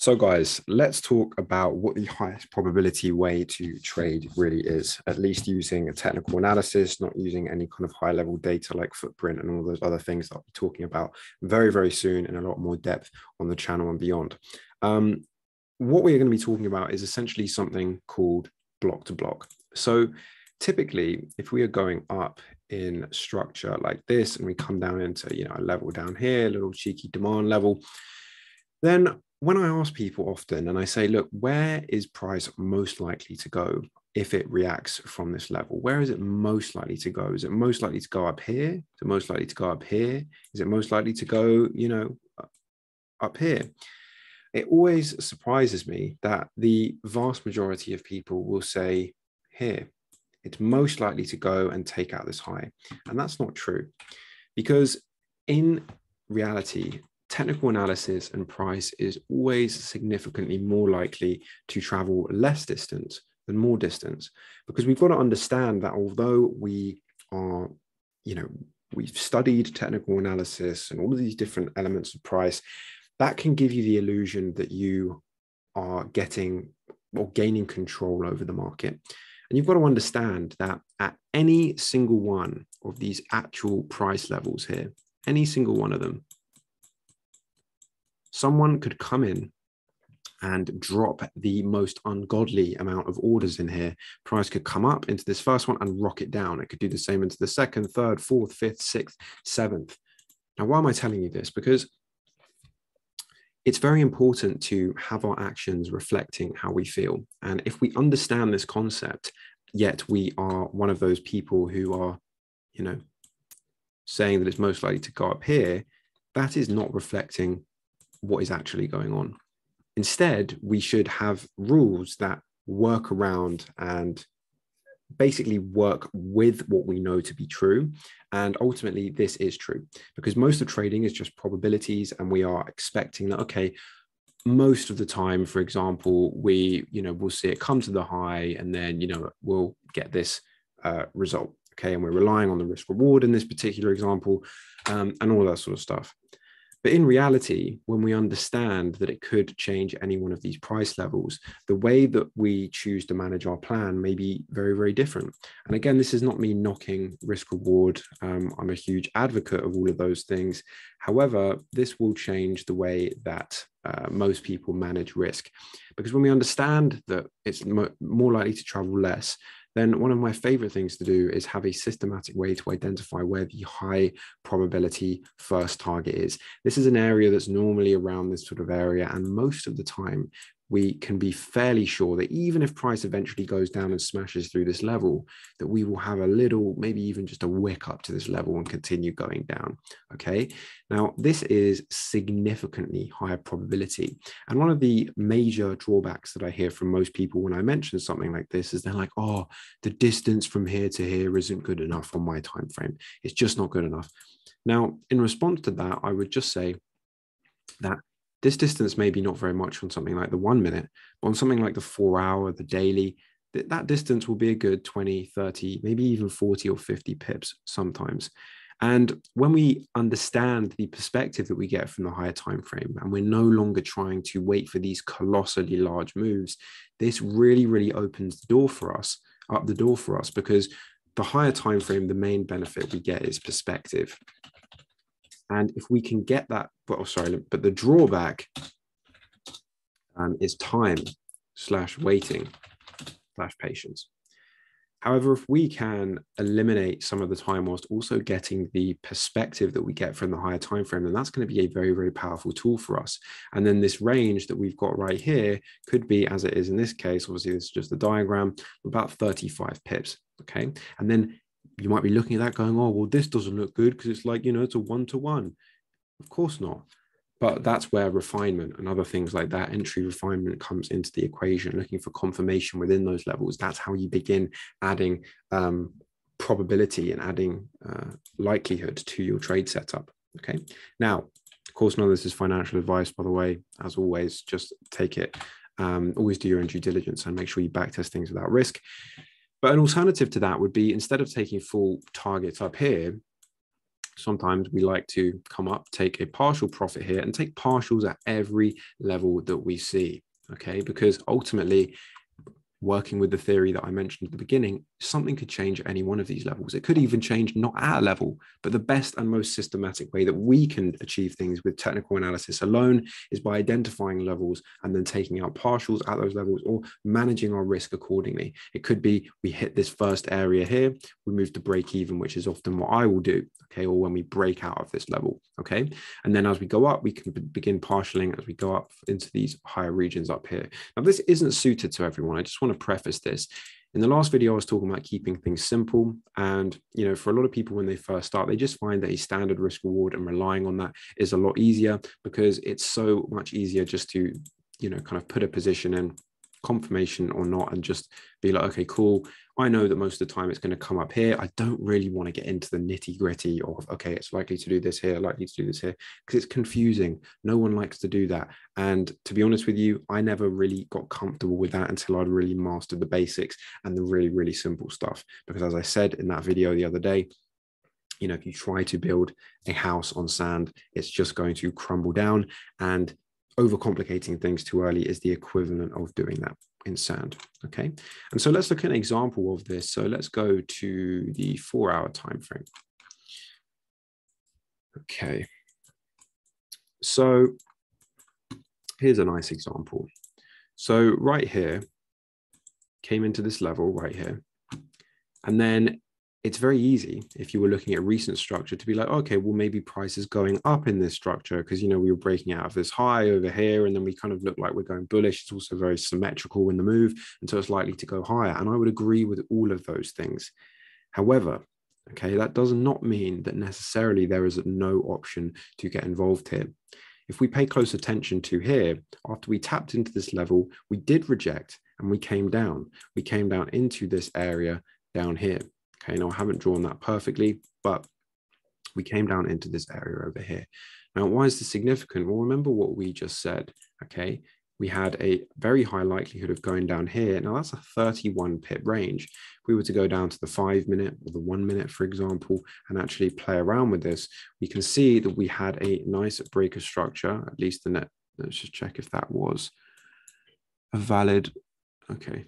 So, guys, let's talk about what the highest probability way to trade really is, at least using a technical analysis, not using any kind of high level data like footprint and all those other things that I'll be talking about very, very soon in a lot more depth on the channel and beyond. Um, what we're going to be talking about is essentially something called block to block. So, typically, if we are going up in structure like this and we come down into you know a level down here, a little cheeky demand level, then when I ask people often and I say, look, where is price most likely to go if it reacts from this level? Where is it most likely to go? Is it most likely to go up here? Is it most likely to go up here? Is it most likely to go, you know, up here? It always surprises me that the vast majority of people will say here. It's most likely to go and take out this high. And that's not true because in reality, technical analysis and price is always significantly more likely to travel less distance than more distance. Because we've got to understand that although we are you know we've studied technical analysis and all of these different elements of price that can give you the illusion that you are getting or gaining control over the market. And you've got to understand that at any single one of these actual price levels here any single one of them someone could come in and drop the most ungodly amount of orders in here. Price could come up into this first one and rock it down. It could do the same into the second, third, fourth, fifth, sixth, seventh. Now, why am I telling you this? Because it's very important to have our actions reflecting how we feel. And if we understand this concept, yet we are one of those people who are, you know, saying that it's most likely to go up here, that is not reflecting what is actually going on. Instead, we should have rules that work around and basically work with what we know to be true. And ultimately, this is true because most of trading is just probabilities, and we are expecting that, okay, most of the time, for example, we, you know, we'll see it come to the high and then, you know, we'll get this uh, result. Okay. And we're relying on the risk reward in this particular example um, and all that sort of stuff. But in reality, when we understand that it could change any one of these price levels, the way that we choose to manage our plan may be very, very different. And again, this is not me knocking risk reward. Um, I'm a huge advocate of all of those things. However, this will change the way that uh, most people manage risk. Because when we understand that it's mo- more likely to travel less, then one of my favorite things to do is have a systematic way to identify where the high probability first target is. This is an area that's normally around this sort of area. And most of the time, we can be fairly sure that even if price eventually goes down and smashes through this level, that we will have a little, maybe even just a wick up to this level and continue going down. Okay. Now, this is significantly higher probability. And one of the major drawbacks that I hear from most people when I mention something like this is they're like, oh, the distance from here to here isn't good enough on my time frame. It's just not good enough. Now, in response to that, I would just say that this distance may be not very much on something like the one minute, but on something like the four hour, the daily, that, that distance will be a good 20, 30, maybe even 40 or 50 pips sometimes. And when we understand the perspective that we get from the higher time frame, and we're no longer trying to wait for these colossally large moves, this really, really opens the door for us, up the door for us, because the higher time frame, the main benefit we get is perspective. And if we can get that, but oh, sorry, but the drawback um, is time slash waiting slash patience. However, if we can eliminate some of the time whilst also getting the perspective that we get from the higher time frame, then that's going to be a very, very powerful tool for us. And then this range that we've got right here could be, as it is in this case, obviously this is just a diagram, about 35 pips. Okay. And then you might be looking at that going, oh, well, this doesn't look good because it's like, you know, it's a one to one. Of course not. But that's where refinement and other things like that, entry refinement comes into the equation, looking for confirmation within those levels. That's how you begin adding um, probability and adding uh, likelihood to your trade setup. Okay. Now, of course, none of this is financial advice, by the way. As always, just take it. Um, always do your own due diligence and make sure you backtest things without risk. But an alternative to that would be instead of taking full targets up here, sometimes we like to come up, take a partial profit here and take partials at every level that we see. Okay, because ultimately working with the theory that I mentioned at the beginning, something could change at any one of these levels. It could even change not at a level, but the best and most systematic way that we can achieve things with technical analysis alone is by identifying levels and then taking out partials at those levels or managing our risk accordingly. It could be we hit this first area here, we move to break even, which is often what I will do, okay, or when we break out of this level, okay? And then as we go up, we can begin partialing as we go up into these higher regions up here. Now, this isn't suited to everyone. I just want to preface this. In the last video, I was talking about keeping things simple. And, you know, for a lot of people when they first start, they just find that a standard risk reward and relying on that is a lot easier because it's so much easier just to, you know, kind of put a position in confirmation or not and just be like okay cool. I know that most of the time it's going to come up here. I don't really want to get into the nitty gritty of okay it's likely to do this here likely to do this here because it's confusing. No one likes to do that. And to be honest with you i never really got comfortable with that until i'd really mastered the basics and the really really simple stuff. Because as i said in that video the other day you know if you try to build a house on sand it's just going to crumble down. And overcomplicating things too early is the equivalent of doing that in sand. Okay. And so let's look at an example of this. So let's go to the four hour time frame. Okay. So here's a nice example. So right here, came into this level right here. And then it's very easy if you were looking at recent structure to be like, okay, well, maybe price is going up in this structure because, you know, we were breaking out of this high over here and then we kind of look like we're going bullish. It's also very symmetrical in the move. And so it's likely to go higher. And I would agree with all of those things. However, okay, that does not mean that necessarily there is no option to get involved here. If we pay close attention to here, after we tapped into this level, we did reject and we came down. We came down into this area down here. Okay, now I haven't drawn that perfectly, but we came down into this area over here. Now, why is this significant? Well, remember what we just said, okay? We had a very high likelihood of going down here. Now that's a 31 pip range. If we were to go down to the five minute or the one minute, for example, and actually play around with this, we can see that we had a nice breaker structure, at least the net. Let's just check if that was a valid, okay,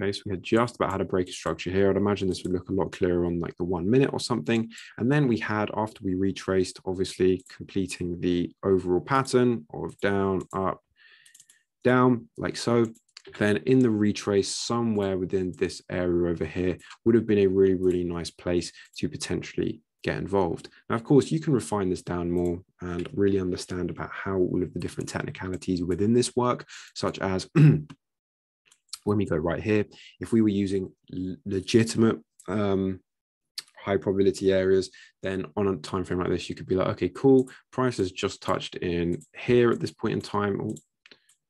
Okay, so we had just about had a breaker structure here. I'd imagine this would look a lot clearer on like the one minute or something. And then we had, after we retraced, obviously completing the overall pattern of down, up, down, like so. Then in the retrace, somewhere within this area over here would have been a really, really nice place to potentially get involved. Now, of course, you can refine this down more and really understand about how all of the different technicalities within this work, such as when we go right here, if we were using legitimate um, high probability areas, then on a time frame like this, you could be like, okay, cool. Price has just touched in here at this point in time. Ooh,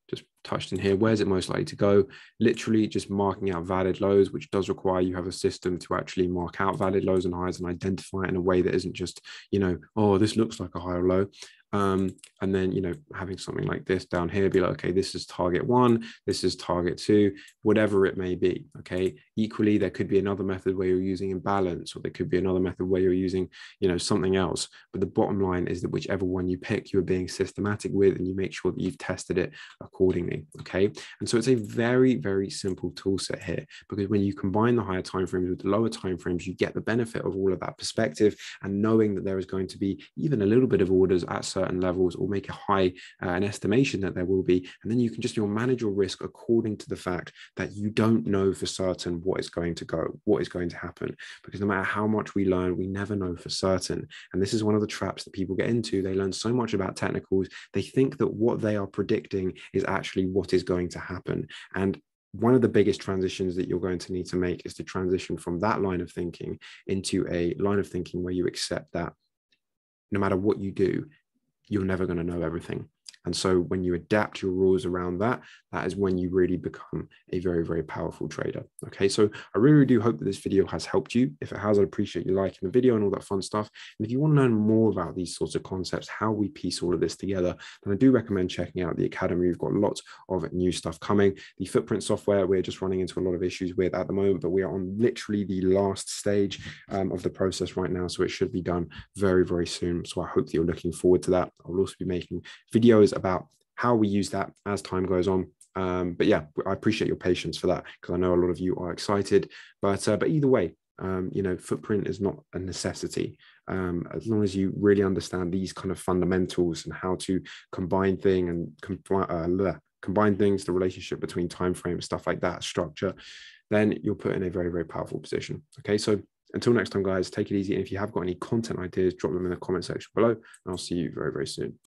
just touched in here. Where's it most likely to go? Literally just marking out valid lows, which does require you have a system to actually mark out valid lows and highs and identify it in a way that isn't just, you know, oh, this looks like a high or low. Um, and then, you know, having something like this down here, be like, okay, this is target one, this is target two, whatever it may be. Okay. Equally, there could be another method where you're using imbalance, or there could be another method where you're using, you know, something else. But the bottom line is that whichever one you pick, you're being systematic with and you make sure that you've tested it accordingly. Okay. And so it's a very, very simple tool set here because when you combine the higher timeframes with the lower timeframes, you get the benefit of all of that perspective and knowing that there is going to be even a little bit of orders at certain certain levels or make a high uh, an estimation that there will be. And then you can just you'll manage your risk according to the fact that you don't know for certain what is going to go what is going to happen. Because no matter how much we learn we never know for certain. And this is one of the traps that people get into. They learn so much about technicals. They think that what they are predicting is actually what is going to happen. And one of the biggest transitions that you're going to need to make is to transition from that line of thinking into a line of thinking where you accept that no matter what you do, you're never going to know everything. And so when you adapt your rules around that, that is when you really become a very, very powerful trader. Okay. So I really, do hope that this video has helped you. If it has, I'd appreciate you liking the video and all that fun stuff. And if you want to learn more about these sorts of concepts, how we piece all of this together, then I do recommend checking out the Academy. We've got lots of new stuff coming. The footprint software, we're just running into a lot of issues with at the moment, but we are on literally the last stage um, of the process right now. So it should be done very, very soon. So I hope that you're looking forward to that. I'll also be making videos about how we use that as time goes on. Um, but yeah, I appreciate your patience for that because I know a lot of you are excited. But uh, but either way, um, you know, footprint is not a necessity. Um, as long as you really understand these kind of fundamentals and how to combine thing and uh, combine things, the relationship between time frames, stuff like that, structure, then you'll put in a very very powerful position. Okay, so until next time, guys, take it easy. And if you have got any content ideas, drop them in the comment section below, and I'll see you very very soon.